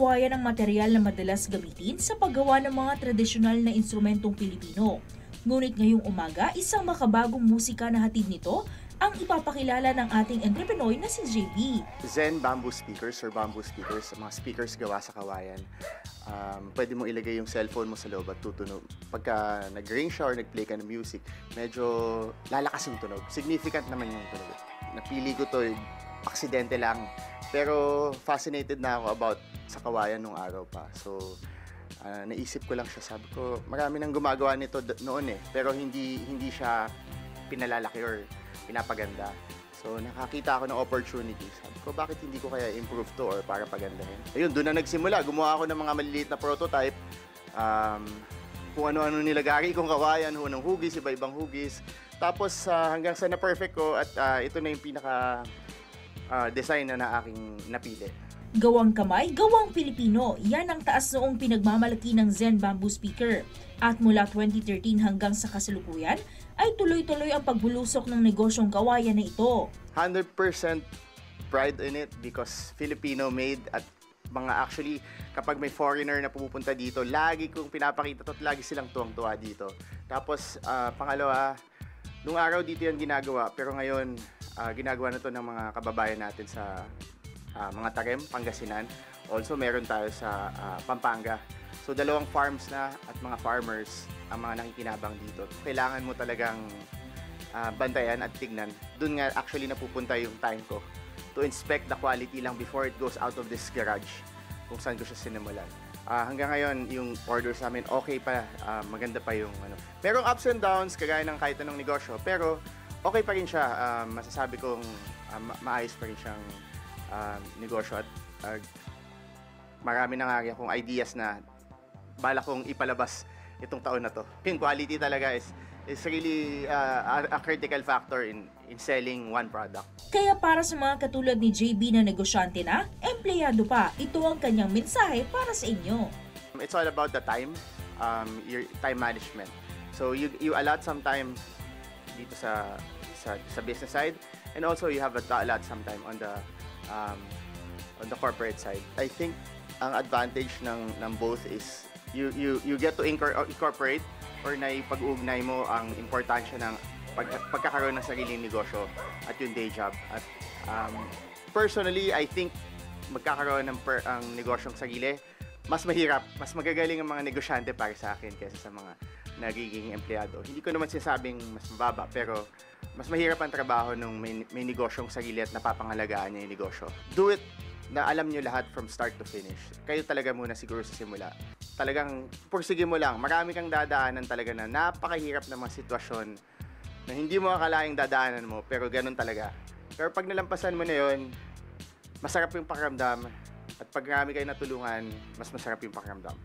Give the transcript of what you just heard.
kawayan ang material na madalas gamitin sa paggawa ng mga tradisyonal na instrumentong Pilipino. Ngunit ngayong umaga, isang makabagong musika na hatid nito ang ipapakilala ng ating entrepreneur na si JB. Zen bamboo speakers or bamboo speakers, mga speakers gawa sa kawayan. Um, pwede mong ilagay yung cellphone mo sa loob at tutunog. Pagka nag-ring siya or nag-play ka ng music, medyo lalakas yung tunog. Significant naman yung tunog. Napili ko to, aksidente lang. Pero fascinated na ako about sa kawayan nung araw pa. So, ah, naisip ko lang siya. Sabi ko, marami nang gumagawa nito noon eh. Pero hindi hindi siya pinalalaki or pinapaganda. So, nakakita ako ng opportunity. Sabi ko, bakit hindi ko kaya improve to or para pagandahin? Ayun, doon na nagsimula. Gumawa ako ng mga maliliit na prototype. Um, kung ano-ano nilagari kong kawayan, ho, ng hugis, iba-ibang hugis. Tapos, ah, hanggang sa na-perfect ko at ah, ito na yung pinaka ah, design na, na aking napili. Gawang kamay, gawang Pilipino. Yan ang taas noong pinagmamalaki ng Zen Bamboo Speaker. At mula 2013 hanggang sa kasalukuyan, ay tuloy-tuloy ang pagbulusok ng negosyong kawayan na ito. 100% pride in it because Filipino made at mga actually kapag may foreigner na pumupunta dito, lagi kong pinapakita to at lagi silang tuwang-tuwa dito. Tapos ah, pangalawa, nung araw dito yan ginagawa pero ngayon ah, ginagawa na to ng mga kababayan natin sa ah, mga Tarem, Pangasinan. Also meron tayo sa ah, Pampanga. So dalawang farms na at mga farmers ang mga nakikinabang dito. Kailangan mo talagang ah, bantayan at tignan. Doon nga actually napupunta yung time ko to inspect the quality lang before it goes out of this garage kung saan ko siya sinimulan. Ah, hanggang ngayon, yung orders namin, okay pa, ah, maganda pa yung ano. Merong ups and downs, kagaya ng kahit anong negosyo, pero okay pa rin siya. Ah, masasabi kong ah, ma- maayos pa rin siyang ah, negosyo at ah, marami na nga akong ideas na bala kong ipalabas itong taon na to. Yung quality talaga is is really uh, a, a critical factor in in selling one product. Kaya para sa mga katulad ni JB na negosyante na, empleyado pa, ito ang kanyang mensahe para sa inyo. It's all about the time, um, your time management. So you you allot some time dito sa sa, sa business side and also you have a allot some time on the um, on the corporate side. I think ang advantage ng ng both is you you you get to incor- incorporate or naipag-ugnay mo ang importansya ng pag, pagkakaroon ng sariling negosyo at yung day job. At um, personally, I think magkakaroon ng per, ang negosyong sarili, mas mahirap, mas magagaling ang mga negosyante para sa akin kaysa sa mga nagiging empleyado. Hindi ko naman sinasabing mas mababa, pero mas mahirap ang trabaho nung may, may negosyong sarili at napapangalagaan niya yung negosyo. Do it na alam niyo lahat from start to finish. Kayo talaga muna siguro sa simula. Talagang pursige mo lang. Marami kang dadaanan talaga na napakahirap na mga sitwasyon na hindi mo akalaing dadaanan mo, pero ganun talaga. Pero pag nalampasan mo na yon, masarap yung pakiramdam. At pag marami kayo natulungan, mas masarap yung pakiramdam.